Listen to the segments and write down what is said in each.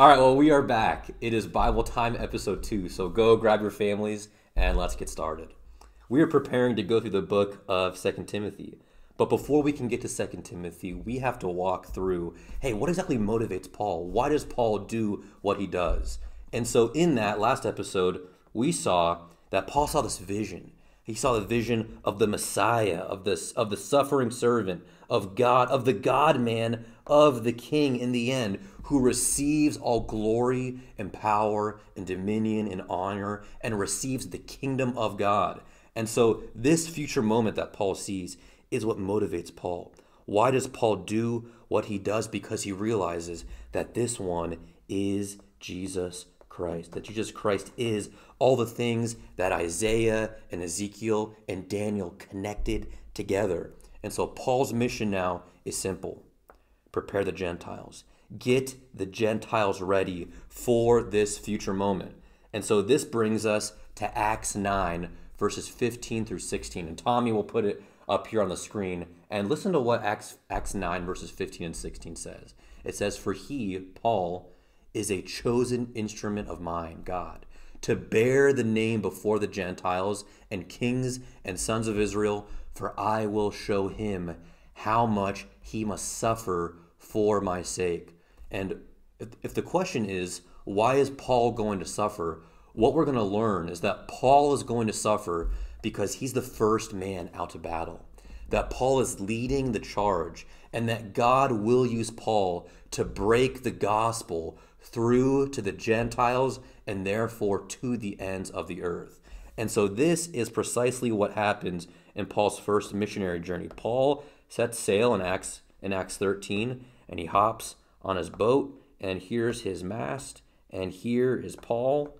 All right, well, we are back. It is Bible time, episode two. So go grab your families and let's get started. We are preparing to go through the book of Second Timothy. But before we can get to Second Timothy, we have to walk through hey, what exactly motivates Paul? Why does Paul do what he does? And so, in that last episode, we saw that Paul saw this vision. He saw the vision of the Messiah, of this of the suffering servant, of God, of the God man, of the king in the end, who receives all glory and power and dominion and honor and receives the kingdom of God. And so this future moment that Paul sees is what motivates Paul. Why does Paul do what he does? Because he realizes that this one is Jesus Christ, that Jesus Christ is all the things that Isaiah and Ezekiel and Daniel connected together. And so Paul's mission now is simple prepare the Gentiles, get the Gentiles ready for this future moment. And so this brings us to Acts 9, verses 15 through 16. And Tommy will put it up here on the screen. And listen to what Acts, Acts 9, verses 15 and 16 says. It says, For he, Paul, is a chosen instrument of mine, God, to bear the name before the Gentiles and kings and sons of Israel, for I will show him how much he must suffer for my sake. And if, the question is, why is Paul going to suffer? What we're going to learn is that Paul is going to suffer because he's the first man out to battle. That Paul is leading the charge, and that God will use Paul to break the gospel through to the Gentiles and therefore to the ends of the earth. And so this is precisely what happens in Paul's first missionary journey. Paul sets sail in Acts in Acts 13 and he hops on his boat and here's his mast and here is Paul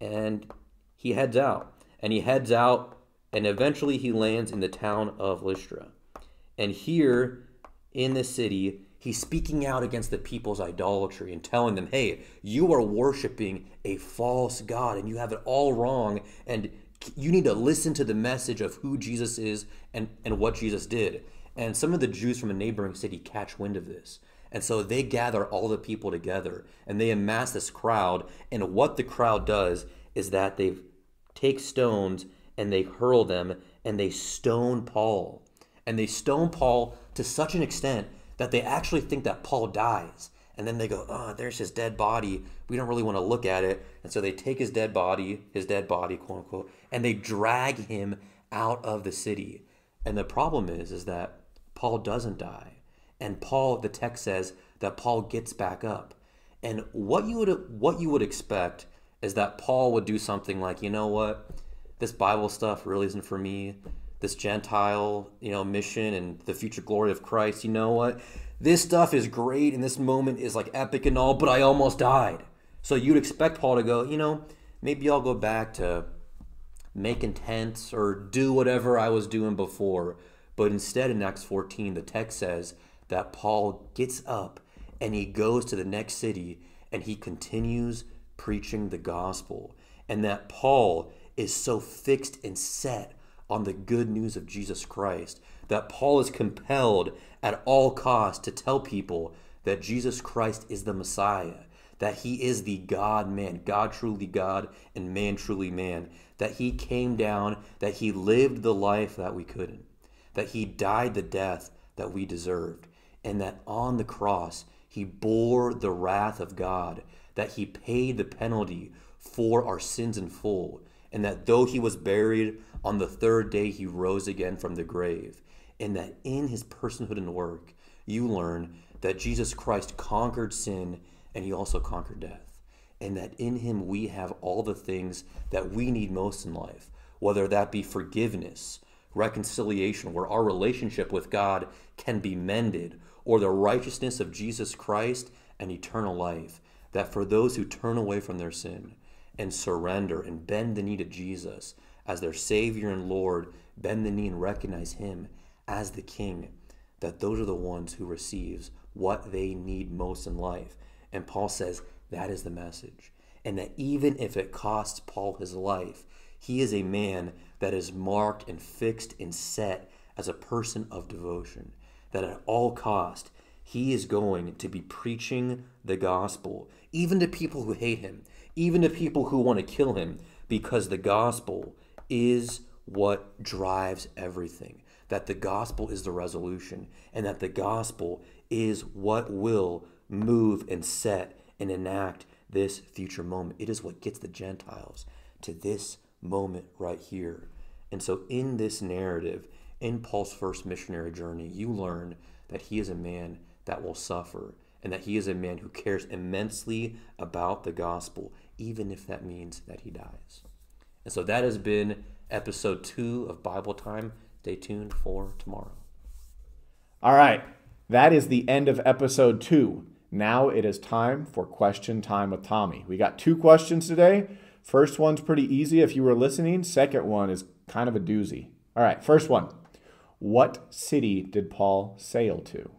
and he heads out. And he heads out and eventually he lands in the town of Lystra. And here in the city He's speaking out against the people's idolatry and telling them, hey, you are worshiping a false God and you have it all wrong. And you need to listen to the message of who Jesus is and, and what Jesus did. And some of the Jews from a neighboring city catch wind of this. And so they gather all the people together and they amass this crowd. And what the crowd does is that they take stones and they hurl them and they stone Paul. And they stone Paul to such an extent that they actually think that Paul dies. And then they go, oh, there's his dead body. We don't really want to look at it. And so they take his dead body, his dead body, quote unquote, and they drag him out of the city. And the problem is, is that Paul doesn't die. And Paul, the text says that Paul gets back up. And what you would what you would expect is that Paul would do something like, you know what, this Bible stuff really isn't for me this Gentile, you know, mission and the future glory of Christ. You know what? This stuff is great and this moment is like epic and all, but I almost died. So you'd expect Paul to go, you know, maybe I'll go back to making tents or do whatever I was doing before. But instead, in Acts 14, the text says that Paul gets up and he goes to the next city and he continues preaching the gospel. And that Paul is so fixed and set on the good news of Jesus Christ, that Paul is compelled at all costs to tell people that Jesus Christ is the Messiah, that he is the God man, God truly God and man truly man, that he came down, that he lived the life that we couldn't, that he died the death that we deserved, and that on the cross he bore the wrath of God, that he paid the penalty for our sins in full, and that though he was buried, on the third day, he rose again from the grave. And that in his personhood and work, you learn that Jesus Christ conquered sin and he also conquered death. And that in him we have all the things that we need most in life, whether that be forgiveness, reconciliation, where our relationship with God can be mended, or the righteousness of Jesus Christ and eternal life. That for those who turn away from their sin and surrender and bend the knee to Jesus, as their Savior and Lord, bend the knee and recognize Him as the King, that those are the ones who receives what they need most in life. And Paul says that is the message. And that even if it costs Paul his life, he is a man that is marked and fixed and set as a person of devotion. That at all cost, he is going to be preaching the gospel, even to people who hate him, even to people who want to kill him, because the gospel is what drives everything. That the gospel is the resolution, and that the gospel is what will move and set and enact this future moment. It is what gets the Gentiles to this moment right here. And so, in this narrative, in Paul's first missionary journey, you learn that he is a man that will suffer and that he is a man who cares immensely about the gospel, even if that means that he dies. And so, that has been episode two of Bible Time. Stay tuned for tomorrow. All right. That is the end of episode two. Now it is time for question time with Tommy. We got two questions today. First one's pretty easy if you were listening. Second one is kind of a doozy. All right, first one. What city did Paul sail to?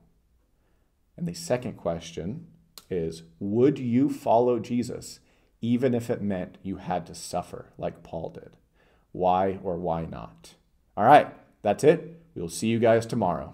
And the second question is Would you follow Jesus even if it meant you had to suffer like Paul did? Why or why not? All right, that's it. We'll see you guys tomorrow.